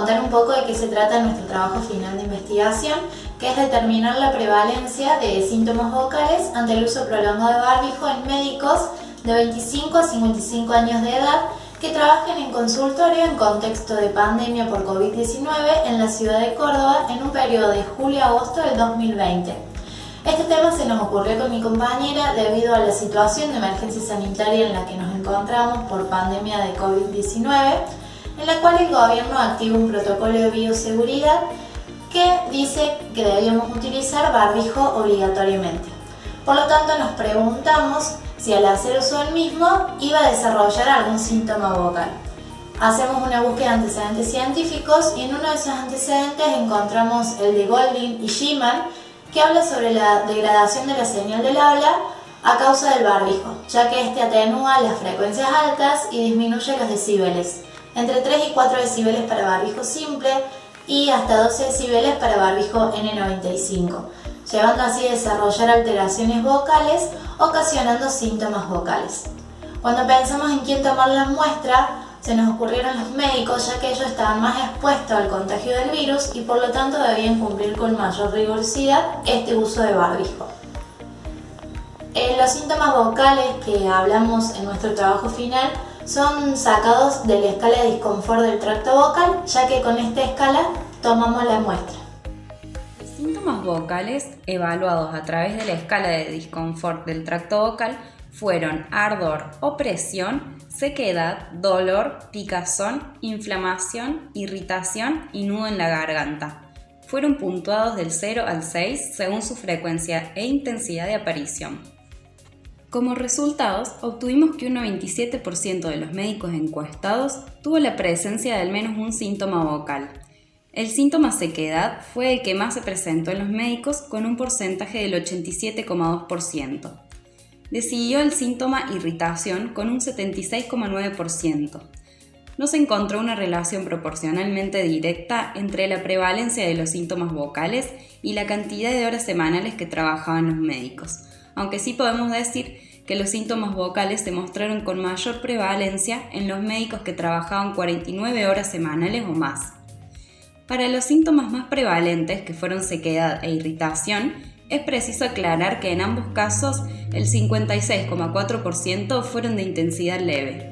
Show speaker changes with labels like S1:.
S1: un poco de qué se trata nuestro trabajo final de investigación, que es determinar la prevalencia de síntomas vocales ante el uso prolongado de barbijo en médicos de 25 a 55 años de edad que trabajen en consultorio en contexto de pandemia por COVID-19 en la ciudad de Córdoba en un periodo de julio a agosto del 2020. Este tema se nos ocurrió con mi compañera debido a la situación de emergencia sanitaria en la que nos encontramos por pandemia de COVID-19, en la cual el gobierno activa un protocolo de bioseguridad que dice que debíamos utilizar barbijo obligatoriamente. Por lo tanto, nos preguntamos si al hacer uso del mismo iba a desarrollar algún síntoma vocal. Hacemos una búsqueda de antecedentes científicos y en uno de esos antecedentes encontramos el de Golding y Schimann, que habla sobre la degradación de la señal del habla a causa del barbijo, ya que este atenúa las frecuencias altas y disminuye los decibeles, entre 3 y 4 decibeles para barbijo simple y hasta 12 decibeles para barbijo N95 llevando así a desarrollar alteraciones vocales, ocasionando síntomas vocales. Cuando pensamos en quién tomar la muestra, se nos ocurrieron los médicos ya que ellos estaban más expuestos al contagio del virus y por lo tanto debían cumplir con mayor rigurosidad este uso de barbijo. Eh, los síntomas vocales que hablamos en nuestro trabajo final son sacados de la escala de disconfort del tracto vocal, ya que con esta escala tomamos la muestra
S2: síntomas vocales evaluados a través de la escala de disconfort del tracto vocal fueron ardor, opresión, sequedad, dolor, picazón, inflamación, irritación y nudo en la garganta. Fueron puntuados del 0 al 6 según su frecuencia e intensidad de aparición. Como resultados, obtuvimos que un 97% de los médicos encuestados tuvo la presencia de al menos un síntoma vocal, el síntoma sequedad fue el que más se presentó en los médicos con un porcentaje del 87,2%. Le siguió el síntoma irritación con un 76,9%. No se encontró una relación proporcionalmente directa entre la prevalencia de los síntomas vocales y la cantidad de horas semanales que trabajaban los médicos, aunque sí podemos decir que los síntomas vocales se mostraron con mayor prevalencia en los médicos que trabajaban 49 horas semanales o más. Para los síntomas más prevalentes, que fueron sequedad e irritación, es preciso aclarar que en ambos casos el 56,4% fueron de intensidad leve.